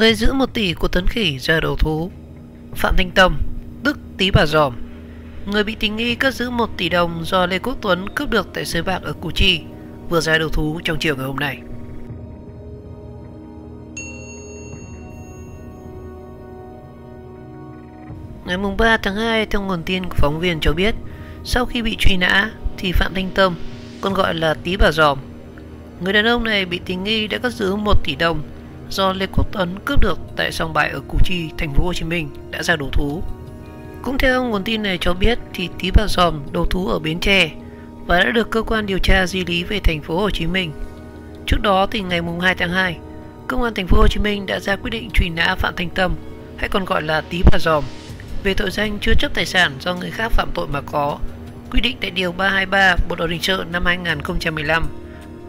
Người giữ một tỷ của Tuấn Khỉ ra đầu thú. Phạm Thanh Tâm Tức Tí Bà Giòm Người bị tình nghi cất giữ 1 tỷ đồng do Lê Quốc Tuấn cướp được tại sới bạc ở Củ Chi vừa ra đầu thú trong chiều ngày hôm nay. Ngày 3 tháng 2, theo nguồn tin của phóng viên cho biết, sau khi bị truy nã thì Phạm Thanh Tâm, còn gọi là Tí Bà Giòm, người đàn ông này bị tình nghi đã cất giữ 1 tỷ đồng do Lê Quốc Tuấn cướp được tại sòng bài ở Củ Chi, thành phố Hồ Chí Minh đã ra đầu thú. Cũng theo nguồn tin này cho biết thì Tý Bà Giòm đầu thú ở Bến Tre và đã được cơ quan điều tra di lý về thành phố Hồ Chí Minh. Trước đó thì ngày 2 tháng 2, công an thành phố Hồ Chí Minh đã ra quyết định truy nã Phạm Thanh Tâm, hay còn gọi là Tý Bà Giòm, về tội danh chưa chấp tài sản do người khác phạm tội mà có, quy định tại điều 323 Bộ luật hình sự năm 2015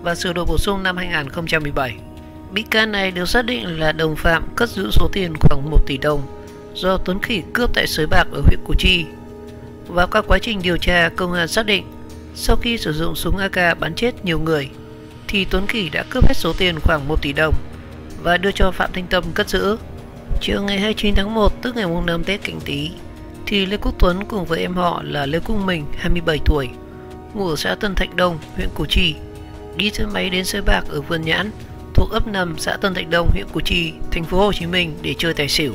và sửa đổi bổ sung năm 2017. Bị can này được xác định là đồng phạm cất giữ số tiền khoảng 1 tỷ đồng do Tuấn Khỉ cướp tại sới bạc ở huyện Củ Chi. Vào các quá trình điều tra, công an xác định sau khi sử dụng súng AK bắn chết nhiều người, thì Tuấn Khỉ đã cướp hết số tiền khoảng 1 tỷ đồng và đưa cho Phạm Thanh Tâm cất giữ. Chiều ngày 29 tháng 1, tức ngày mùng 5 Tết Cảnh Tý, thì Lê Quốc Tuấn cùng với em họ là Lê Quốc Minh, 27 tuổi, ngụ ở xã Tân Thạnh Đông, huyện Củ Chi, đi xe máy đến sới bạc ở Vườn Nhãn, thuộc ấp 5 xã Tân Thạnh Đông, huyện Củ Chi, thành phố Hồ Chí Minh để chơi tài xỉu.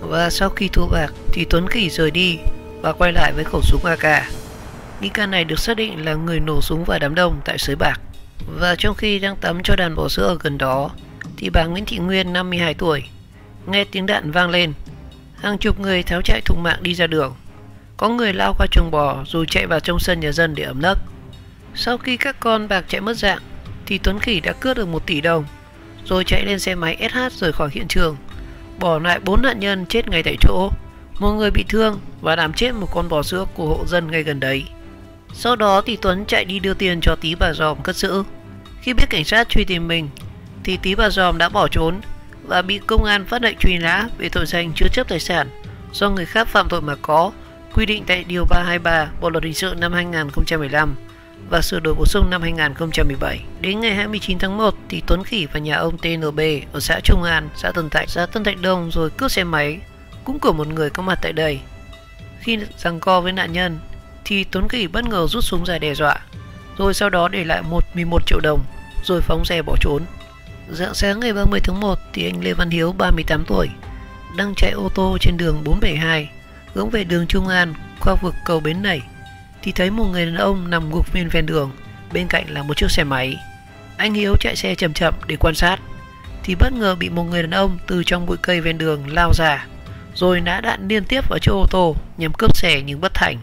Và sau khi thua bạc thì Tuấn Khỉ rời đi và quay lại với khẩu súng AK. Nghi can này được xác định là người nổ súng vào đám đông tại sới bạc. Và trong khi đang tắm cho đàn bò sữa ở gần đó, thì bà Nguyễn Thị Nguyên 52 tuổi nghe tiếng đạn vang lên. Hàng chục người tháo chạy thùng mạng đi ra đường. Có người lao qua chuồng bò rồi chạy vào trong sân nhà dân để ấm nấc. Sau khi các con bạc chạy mất dạng, thì Tuấn Khỉ đã cướp được 1 tỷ đồng, rồi chạy lên xe máy SH rời khỏi hiện trường, bỏ lại bốn nạn nhân chết ngay tại chỗ, một người bị thương và làm chết một con bò sữa của hộ dân ngay gần đấy. Sau đó thì Tuấn chạy đi đưa tiền cho tí bà giòm cất giữ. Khi biết cảnh sát truy tìm mình, thì tí bà giòm đã bỏ trốn và bị công an phát lệnh truy nã về tội danh chứa chấp tài sản do người khác phạm tội mà có, quy định tại Điều 323 Bộ Luật Hình sự năm 2015 và sửa đổi bổ sung năm 2017. Đến ngày 29 tháng 1 thì Tuấn Khỉ và nhà ông TNB ở xã Trung An, xã Tân Thạnh, xã Tân Thạnh Đông rồi cướp xe máy cũng của một người có mặt tại đây. Khi giằng co với nạn nhân thì Tuấn Khỉ bất ngờ rút súng ra đe dọa, rồi sau đó để lại một 11 triệu đồng rồi phóng xe bỏ trốn. Dạng sáng ngày 30 tháng 1 thì anh Lê Văn Hiếu 38 tuổi đang chạy ô tô trên đường 472 hướng về đường Trung An qua vực cầu Bến Nảy thì thấy một người đàn ông nằm gục bên ven đường, bên cạnh là một chiếc xe máy. Anh Hiếu chạy xe chậm chậm để quan sát, thì bất ngờ bị một người đàn ông từ trong bụi cây ven đường lao ra, rồi nã đạn liên tiếp vào chỗ ô tô nhằm cướp xe nhưng bất thành.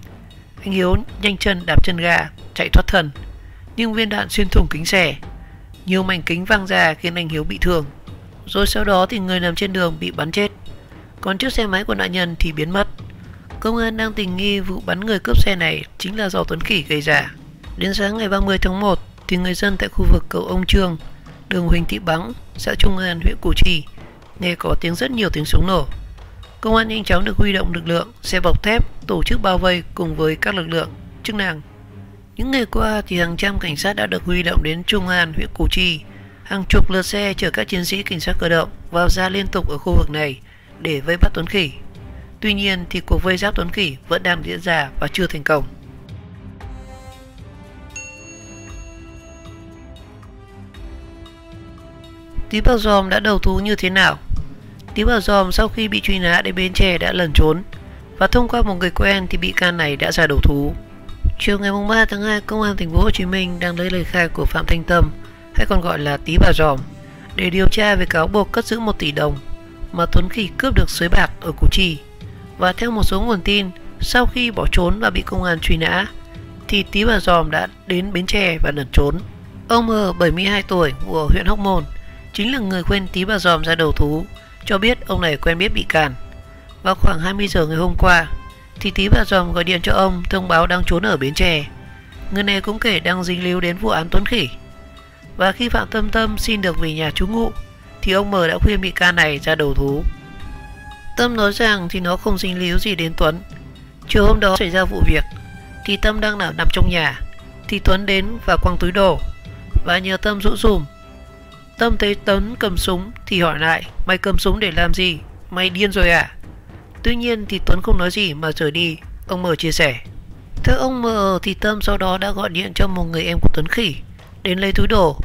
Anh Hiếu nhanh chân đạp chân ga, chạy thoát thân, nhưng viên đạn xuyên thủng kính xe. Nhiều mảnh kính văng ra khiến anh Hiếu bị thương. Rồi sau đó thì người nằm trên đường bị bắn chết, còn chiếc xe máy của nạn nhân thì biến mất. Công an đang tình nghi vụ bắn người cướp xe này chính là do Tuấn Khỉ gây ra. Đến sáng ngày 30 tháng 1 thì người dân tại khu vực cầu Ông Trương, đường Huỳnh Thị Bắng, xã Trung An, huyện Củ Chi nghe có tiếng rất nhiều tiếng súng nổ. Công an nhanh chóng được huy động lực lượng, xe bọc thép, tổ chức bao vây cùng với các lực lượng chức năng. Những ngày qua thì hàng trăm cảnh sát đã được huy động đến Trung An, huyện Củ Chi. Hàng chục lượt xe chở các chiến sĩ cảnh sát cơ động vào ra liên tục ở khu vực này để vây bắt Tuấn Khỉ. Tuy nhiên thì cuộc vây giáp Tuấn Khỉ vẫn đang diễn ra và chưa thành công. Tí Bảo dòm đã đầu thú như thế nào? Tí Bảo dòm sau khi bị truy nã đến Bến Tre đã lẩn trốn và thông qua một người quen thì bị can này đã ra đầu thú. Chiều ngày 3 tháng 2, Công an thành phố Hồ Chí Minh đang lấy lời khai của Phạm Thanh Tâm, hay còn gọi là Tí Bà dòm, để điều tra về cáo buộc cất giữ 1 tỷ đồng mà Tuấn Khỉ cướp được sới bạc ở Củ Chi. Và theo một số nguồn tin, sau khi bỏ trốn và bị công an truy nã, thì Tí Bà Giòm đã đến Bến Tre và lẩn trốn. Ông M, 72 tuổi, ở huyện Hóc Môn, chính là người khuyên Tí Bà Giòm ra đầu thú, cho biết ông này quen biết bị can. Vào khoảng 20 giờ ngày hôm qua, thì Tí Bà Giòm gọi điện cho ông thông báo đang trốn ở Bến Tre. Người này cũng kể đang dính líu đến vụ án Tuấn Khỉ. Và khi Phạm Tâm Tâm xin được về nhà trú ngụ, thì ông M đã khuyên bị can này ra đầu thú. Tâm nói rằng thì nó không dính líu gì đến Tuấn. Chiều hôm đó xảy ra vụ việc, thì Tâm đang nằm nằm trong nhà, thì Tuấn đến và quăng túi đồ và nhờ Tâm rũ rùm. Tâm thấy Tuấn cầm súng thì hỏi lại Mày cầm súng để làm gì? Mày điên rồi à? Tuy nhiên thì Tuấn không nói gì mà rời đi Ông M chia sẻ Theo ông M thì Tâm sau đó đã gọi điện cho một người em của Tuấn Khỉ Đến lấy túi đồ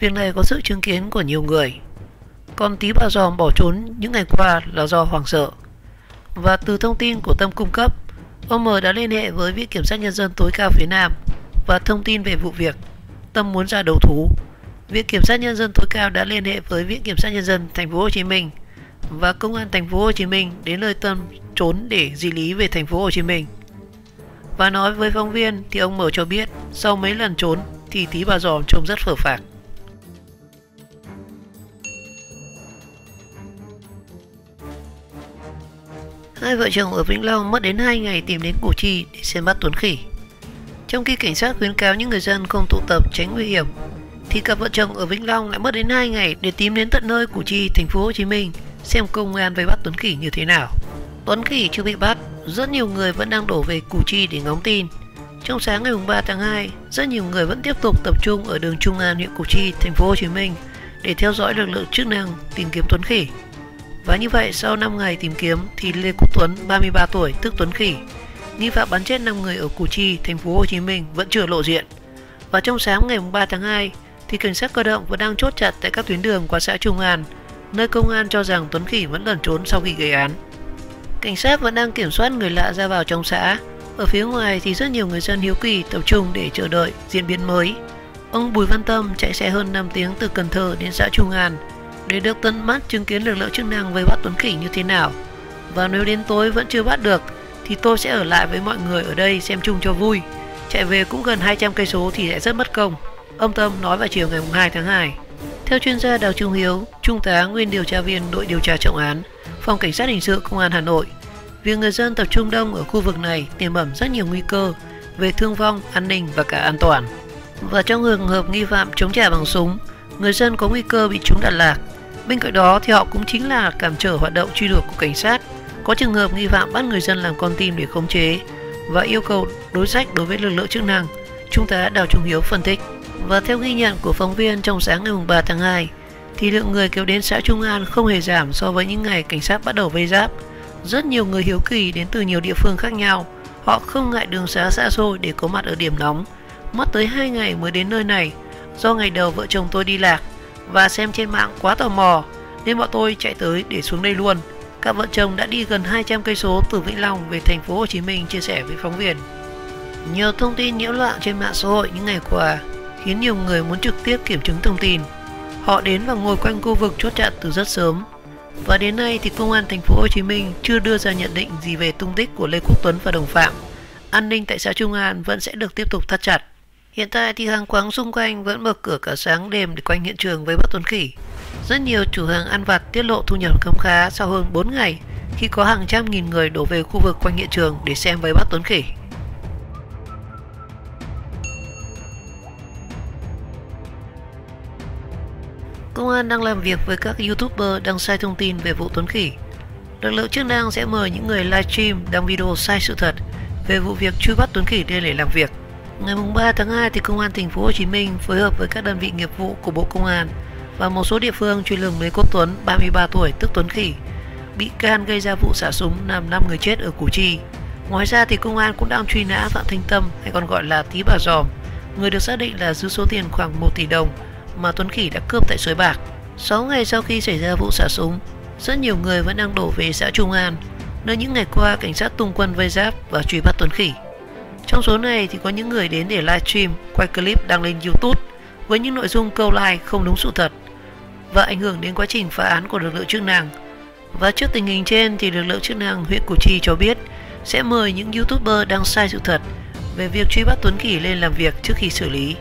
Việc này có sự chứng kiến của nhiều người con tí bà giòm bỏ trốn những ngày qua là do hoảng sợ Và từ thông tin của Tâm cung cấp, Ông M đã liên hệ với Viện Kiểm sát Nhân dân tối cao phía Nam và thông tin về vụ việc. Tâm muốn ra đầu thú. Viện Kiểm sát Nhân dân tối cao đã liên hệ với Viện Kiểm sát Nhân dân Thành phố Hồ Chí Minh và Công an Thành phố Hồ Chí Minh đến nơi Tâm trốn để di lý về Thành phố Hồ Chí Minh. Và nói với phóng viên thì ông m cho biết sau mấy lần trốn thì tí bà giòm trông rất phở phạc. Hai vợ chồng ở Vĩnh Long mất đến 2 ngày tìm đến Củ Chi để xem bắt Tuấn Khỉ. Trong khi cảnh sát khuyến cáo những người dân không tụ tập tránh nguy hiểm, thì cặp vợ chồng ở Vĩnh Long lại mất đến 2 ngày để tìm đến tận nơi Củ Chi, thành phố Hồ Chí Minh xem công an vây bắt Tuấn Khỉ như thế nào. Tuấn Khỉ chưa bị bắt, rất nhiều người vẫn đang đổ về Củ Chi để ngóng tin. Trong sáng ngày 3 tháng 2, rất nhiều người vẫn tiếp tục tập trung ở đường Trung An huyện Củ Chi, thành phố Hồ Chí Minh để theo dõi lực lượng chức năng tìm kiếm Tuấn Khỉ. Và như vậy, sau 5 ngày tìm kiếm thì Lê Quốc Tuấn, 33 tuổi, tức Tuấn Khỉ, nghi phạm bắn chết 5 người ở Củ Chi, thành phố Hồ Chí Minh vẫn chưa lộ diện. Và trong sáng ngày 3 tháng 2, thì cảnh sát cơ động vẫn đang chốt chặt tại các tuyến đường qua xã Trung An, nơi công an cho rằng Tuấn Khỉ vẫn lẩn trốn sau khi gây án. Cảnh sát vẫn đang kiểm soát người lạ ra vào trong xã. Ở phía ngoài thì rất nhiều người dân hiếu kỳ tập trung để chờ đợi diễn biến mới. Ông Bùi Văn Tâm chạy xe hơn 5 tiếng từ Cần Thơ đến xã Trung An để được tận mắt chứng kiến lực lượng chức năng vây bắt Tuấn Khỉ như thế nào. Và nếu đến tối vẫn chưa bắt được thì tôi sẽ ở lại với mọi người ở đây xem chung cho vui. Chạy về cũng gần 200 cây số thì sẽ rất mất công. Ông Tâm nói vào chiều ngày 2 tháng 2. Theo chuyên gia Đào Trung Hiếu, Trung tá nguyên điều tra viên đội điều tra trọng án, Phòng Cảnh sát Hình sự Công an Hà Nội, việc người dân tập trung đông ở khu vực này tiềm ẩn rất nhiều nguy cơ về thương vong, an ninh và cả an toàn. Và trong trường hợp nghi phạm chống trả bằng súng, người dân có nguy cơ bị chúng đạn lạc Bên cạnh đó thì họ cũng chính là cản trở hoạt động truy đuổi của cảnh sát. Có trường hợp nghi phạm bắt người dân làm con tim để khống chế và yêu cầu đối sách đối với lực lượng chức năng. Trung tá Đào Trung Hiếu phân tích. Và theo ghi nhận của phóng viên trong sáng ngày 3 tháng 2, thì lượng người kéo đến xã Trung An không hề giảm so với những ngày cảnh sát bắt đầu vây giáp. Rất nhiều người hiếu kỳ đến từ nhiều địa phương khác nhau. Họ không ngại đường xá xa xôi để có mặt ở điểm nóng. Mất tới 2 ngày mới đến nơi này do ngày đầu vợ chồng tôi đi lạc và xem trên mạng quá tò mò, nên bọn tôi chạy tới để xuống đây luôn. Các vợ chồng đã đi gần 200 cây số từ Vĩnh Long về thành phố Hồ Chí Minh chia sẻ với phóng viên. Nhiều thông tin nhiễu loạn trên mạng xã hội những ngày qua khiến nhiều người muốn trực tiếp kiểm chứng thông tin. Họ đến và ngồi quanh khu vực chốt chặn từ rất sớm. Và đến nay thì công an thành phố Hồ Chí Minh chưa đưa ra nhận định gì về tung tích của Lê Quốc Tuấn và đồng phạm. An ninh tại xã Trung An vẫn sẽ được tiếp tục thắt chặt. Hiện tại thì hàng quán xung quanh vẫn mở cửa cả sáng đêm để quanh hiện trường với bắt Tuấn Khỉ. Rất nhiều chủ hàng ăn vặt tiết lộ thu nhập khấm khá sau hơn 4 ngày khi có hàng trăm nghìn người đổ về khu vực quanh hiện trường để xem với bắt Tuấn Khỉ. Công an đang làm việc với các youtuber đăng sai thông tin về vụ Tuấn Khỉ. Lực lượng chức năng sẽ mời những người livestream đăng video sai sự thật về vụ việc truy bắt Tuấn Khỉ lên để làm việc. Ngày 3 tháng 2 thì Công an thành phố Hồ Chí Minh phối hợp với các đơn vị nghiệp vụ của Bộ Công an và một số địa phương truy lùng Lê Quốc Tuấn, 33 tuổi, tức Tuấn Khỉ, bị can gây ra vụ xả súng làm 5 người chết ở Củ Chi. Ngoài ra thì công an cũng đang truy nã Phạm Thanh Tâm hay còn gọi là Tí Bà Giòm, người được xác định là giữ số tiền khoảng 1 tỷ đồng mà Tuấn Khỉ đã cướp tại suối bạc. 6 ngày sau khi xảy ra vụ xả súng, rất nhiều người vẫn đang đổ về xã Trung An, nơi những ngày qua cảnh sát tung quân vây giáp và truy bắt Tuấn Khỉ. Trong số này thì có những người đến để livestream, quay clip đăng lên YouTube với những nội dung câu like không đúng sự thật và ảnh hưởng đến quá trình phá án của lực lượng chức năng. Và trước tình hình trên thì lực lượng chức năng huyện Củ Chi cho biết sẽ mời những YouTuber đăng sai sự thật về việc truy bắt Tuấn Kỳ lên làm việc trước khi xử lý.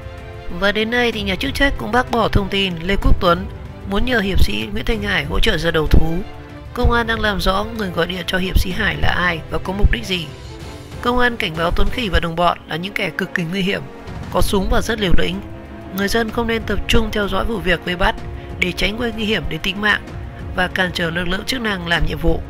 Và đến nay thì nhà chức trách cũng bác bỏ thông tin Lê Quốc Tuấn muốn nhờ hiệp sĩ Nguyễn Thanh Hải hỗ trợ ra đầu thú. Công an đang làm rõ người gọi điện cho hiệp sĩ Hải là ai và có mục đích gì. Công an cảnh báo Tuấn Khỉ và đồng bọn là những kẻ cực kỳ nguy hiểm, có súng và rất liều lĩnh. Người dân không nên tập trung theo dõi vụ việc vây bắt để tránh gây nguy hiểm đến tính mạng và cản trở lực lượng chức năng làm nhiệm vụ.